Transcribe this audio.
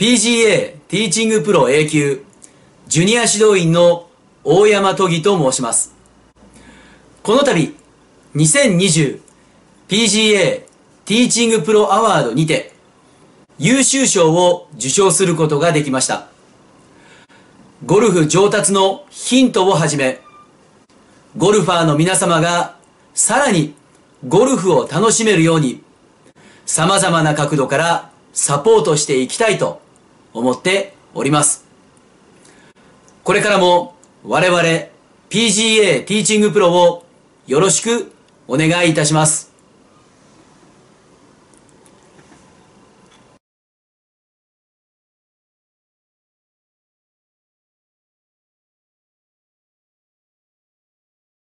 PGA ティーチングプロ A 級ジュニア指導員の大山都議と申します。この度、2020 PGA ティーチングプロアワードにて優秀賞を受賞することができました。ゴルフ上達のヒントをはじめ、ゴルファーの皆様がさらにゴルフを楽しめるように様々な角度からサポートしていきたいと思っております。これからも我々 PGA ティーチングプロをよろしくお願いいたします。